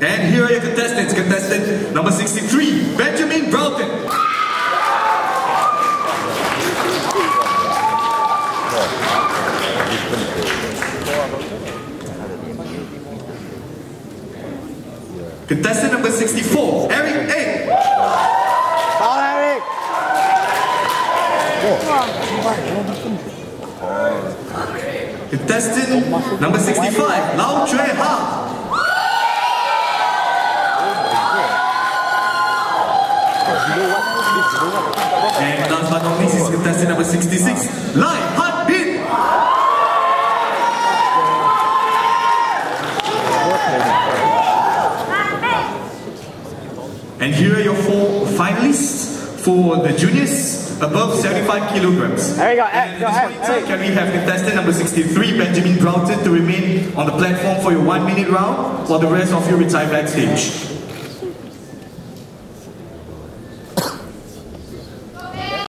And here are your contestants. Contestant number 63, Benjamin Broughton. Contestant number 64, Eric A. Eric! Contestant number 65, Lau Jue Hua. And last but not least is contestant number 66, Lye Han Bin. And here are your four finalists for the juniors above 75 kilograms. There you go, And at this point in time. Can we have contestant number 63, Benjamin Broughton, to remain on the platform for your one minute round while the rest of you retire backstage?